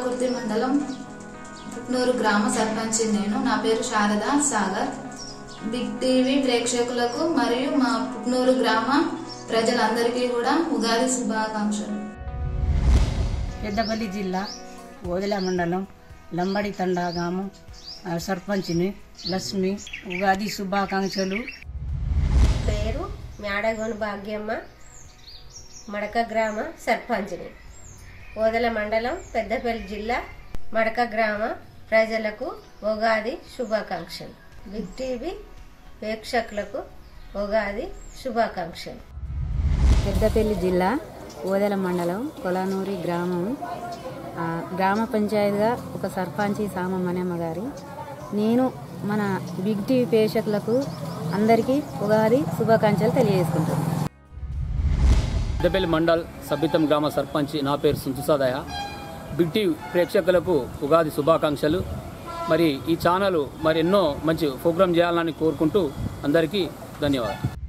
పాలకుర్తి మండలం పుట్నూరు గ్రామ సర్పంచ్ నేను. నా పేరు శారద సాగర్. బిగ్ టీవీ ప్రేక్షకులకు మరియు మా పుట్నూరు గ్రామ ప్రజలందరికీ కూడా ఉగాది శుభాకాంక్షలు. పెద్దపల్లి జిల్లా ఓదెల మండలం లంబడి తండా గ్రామం సర్పంచ్ని లక్ష్మి ఉగాది శుభాకాంక్షలు. పేరు మేడగోని భాగ్యమ్మ మడక గ్రామ సర్పంచ్ని. ఓదల మండలం పెద్దపల్లి జిల్లా మడక గ్రామ ప్రజలకు ఉగాది శుభాకాంక్షలు. బిగ్ టీవీ ప్రేక్షకులకు ఉగాది శుభాకాంక్షలు. పెద్దపల్లి జిల్లా ఓదెల మండలం కొలానూరి గ్రామం. గ్రామ పంచాయతీగా ఒక సర్పంచి సామ మనమ్మ గారి. నేను మన బిగ్ టీవీ ప్రేక్షకులకు అందరికీ ఉగాది శుభాకాంక్షలు తెలియజేసుకుంటున్నాను. పెద్దపల్లి మండల్ సబ్బితం గ్రామ సర్పంచ్ నా పేరు సుంతుసాదయ బిగ్ టీవీ ప్రేక్షకులకు ఉగాది శుభాకాంక్షలు. మరి ఈ ఛానల్ మరి ఎన్నో మంచి ప్రోగ్రాం చేయాలని కోరుకుంటూ అందరికీ ధన్యవాదాలు.